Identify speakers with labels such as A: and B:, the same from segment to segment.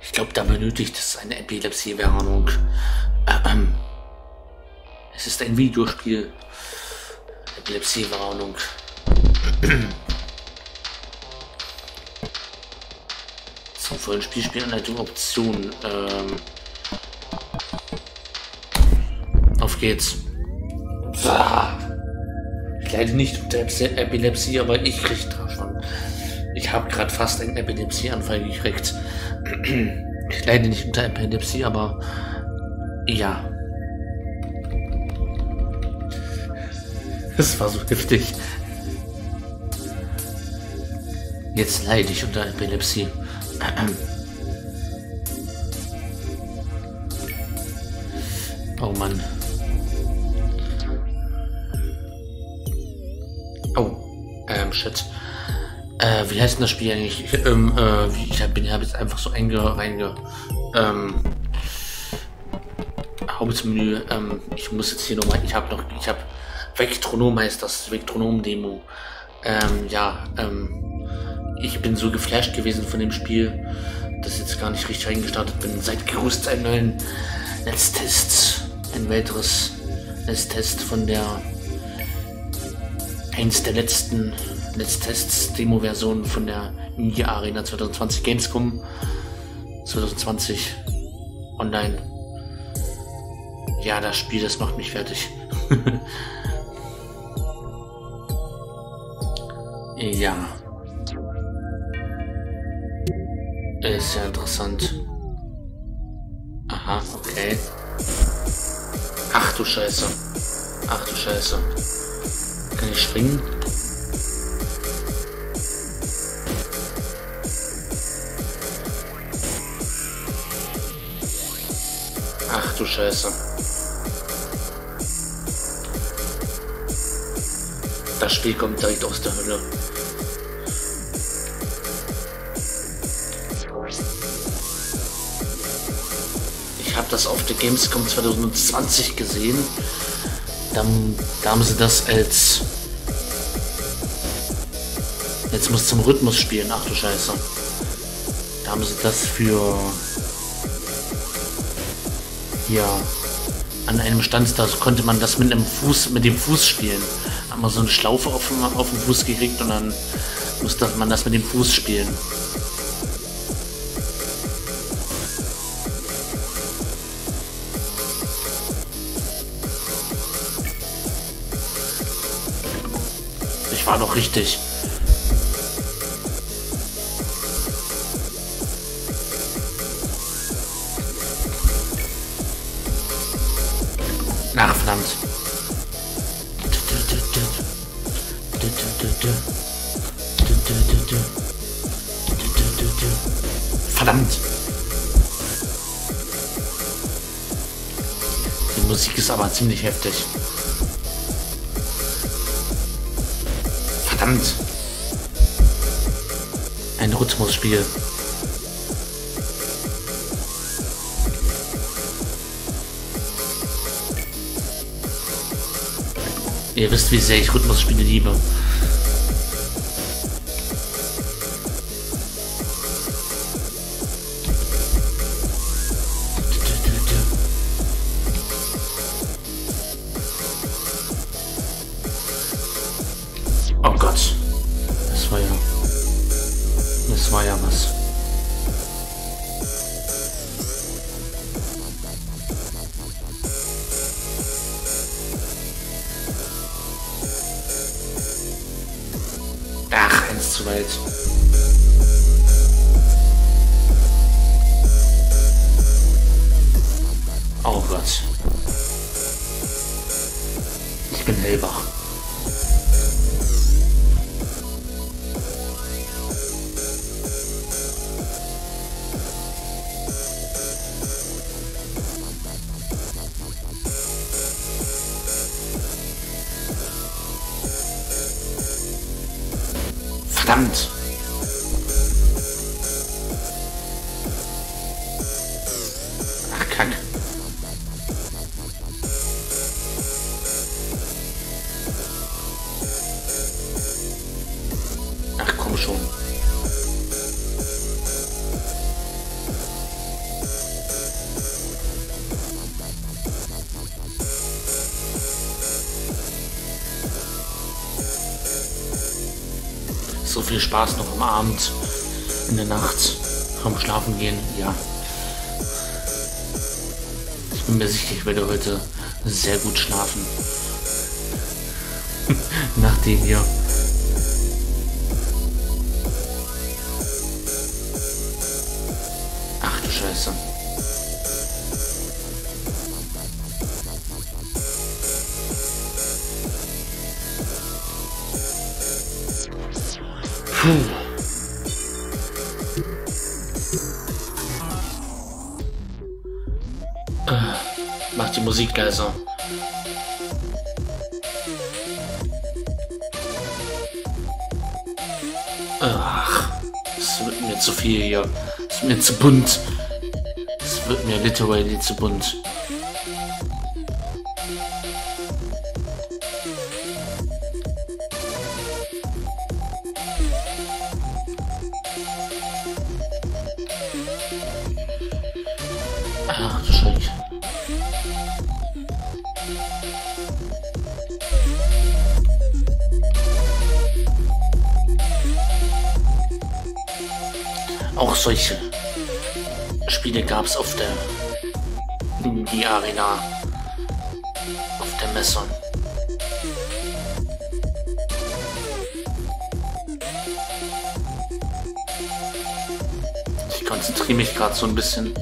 A: Ich glaube, da benötigt es eine Epilepsie-Warnung. Ähm, es ist ein Videospiel. Epilepsie-Warnung. Zum vollen Spielspiel Anleitung Optionen. Ähm, auf geht's. Ich leide nicht unter Epilepsie, aber ich krieg davon. Ich habe gerade fast einen Epilepsieanfall gekriegt. Ich leide nicht unter Epilepsie, aber ja. Es war so giftig. Jetzt leide ich unter Epilepsie. Oh Mann. Oh, ähm, shit. Äh, wie heißt denn das Spiel eigentlich? Ich, ähm, äh, ich habe hab jetzt einfach so einge, reinge, ähm, Hauptmenü, ähm, ich muss jetzt hier nochmal, ich habe noch, ich habe Vektronom heißt das, Vektronom-Demo. Ähm, ja, ähm, ich bin so geflasht gewesen von dem Spiel, dass ich jetzt gar nicht richtig reingestartet bin. Seit gerust einen neuen Netztest, ein weiteres Netztest von der eins der letzten Netztests, Demo-Version von der Ninja Arena 2020 Gamescom 2020 online. Ja, das Spiel, das macht mich fertig. ja. Ist ja interessant. Aha, okay. Ach du Scheiße. Ach du Scheiße. Kann ich springen? Ach du Scheiße. Das Spiel kommt direkt aus der Hölle. Ich habe das auf der Gamescom 2020 gesehen. Dann, da haben sie das als... Jetzt muss zum Rhythmus spielen. Ach du Scheiße. Da haben sie das für... Ja, an einem Stand, da konnte man das mit einem Fuß, mit dem Fuß spielen. Hat man so eine Schlaufe auf, auf den Fuß gekriegt und dann musste man das mit dem Fuß spielen. Ich war doch richtig. Verdammt. Verdammt. Die Musik ist aber ziemlich heftig. Verdammt. Ein Rhythmusspiel. Ihr wisst, wie sehr ich Rhythmusspiele liebe. Oh Gott. Das war ja... Das war ja was. Hellwach. Verdammt. Viel Spaß noch am Abend, in der Nacht, vom Schlafen gehen, ja. Ich bin mir sicher, ich werde heute sehr gut schlafen. Nach dem hier. Ach du Scheiße. Mach die Musik leiser. Ach, es wird mir zu viel hier. Es wird mir zu bunt. Es wird mir literally zu bunt. Ach du Scheiße. Auch solche Spiele gab es auf der die Arena auf der Messe. Ich konzentriere mich gerade so ein bisschen.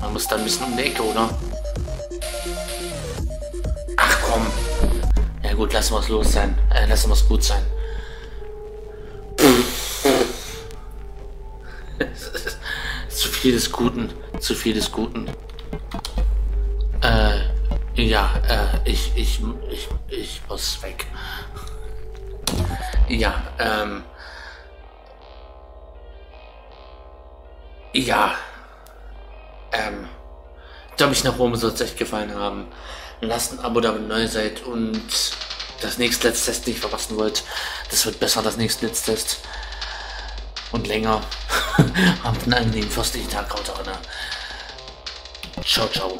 A: Man muss da ein bisschen um die Ecke, oder? Ach komm. Ja gut, lassen wir es los sein. Äh, lassen wir es gut sein. zu viel des Guten. Zu viel des Guten. Äh, ja, äh, ich, ich, ich, ich muss weg. Ja, ähm. Ja. Ähm. Glaube ich, nach oben soll es euch gefallen haben. Lasst ein Abo da, wenn ihr neu seid und das nächste Let's Test nicht verpassen wollt. Das wird besser, das nächste Let's Test. Und länger. Habt einen angenehmen fürstlichen Tag, Haut rein. Ciao, ciao.